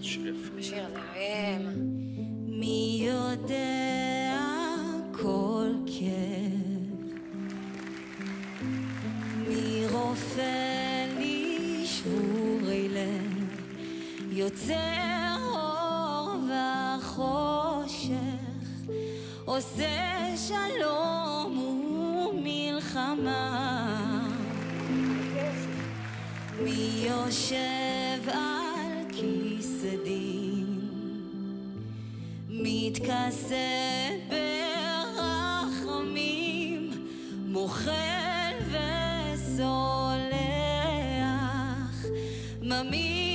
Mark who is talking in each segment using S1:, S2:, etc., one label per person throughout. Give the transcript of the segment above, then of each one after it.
S1: השיר הזה, אלוהים.
S2: מי יודע כל כאב? מי רופא לי שבורי לב? יוצר אור וחושך, עושה שלום ומלחמה. מי יושב על כיסא דין? מתכסה ברחמים, ומי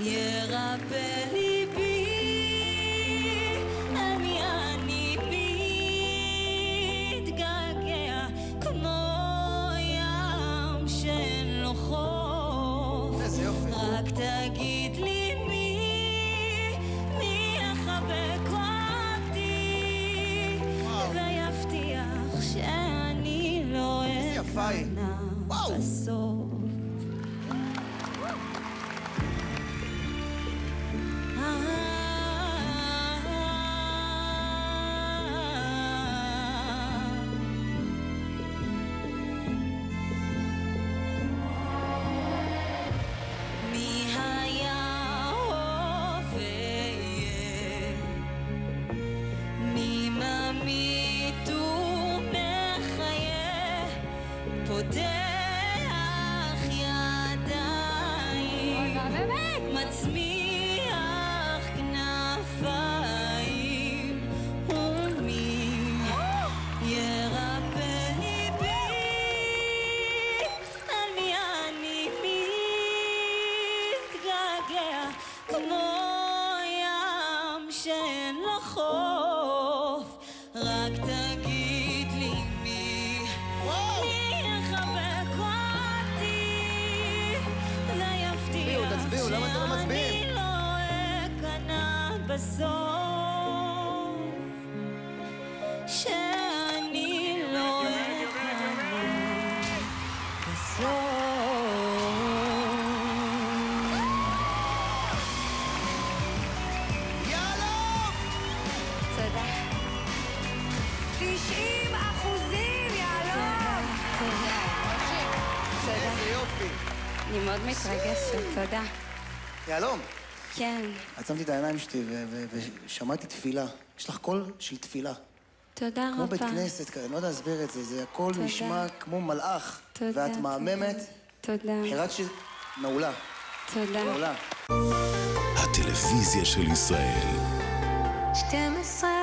S2: ירפא ליבי, רק תגיד לי מי, מי יחבק אותי, ויבטיח שאני לא. אכנע. בסוף. Come on. בסוף שאני לא אכנע בסוף
S3: יאללה!
S1: תודה. 90 אחוזים, יהלום! תודה.
S3: איזה יופי.
S1: אני מאוד מתרגשת, תודה.
S3: יהלום,
S1: כן,
S3: עצמתי את העיניים שלי ושמעתי תפילה. יש לך קול של תפילה.
S1: תודה
S3: כמו
S1: רבה.
S3: בית כנסת כזה, אני לא יודע להסביר את זה, זה הכל
S1: תודה.
S3: נשמע כמו מלאך.
S1: תודה,
S3: ואת מהממת,
S1: תודה.
S3: בחירת ש... מעולה,
S1: תודה.
S3: מעולה.
S4: הטלוויזיה של ישראל.
S2: 12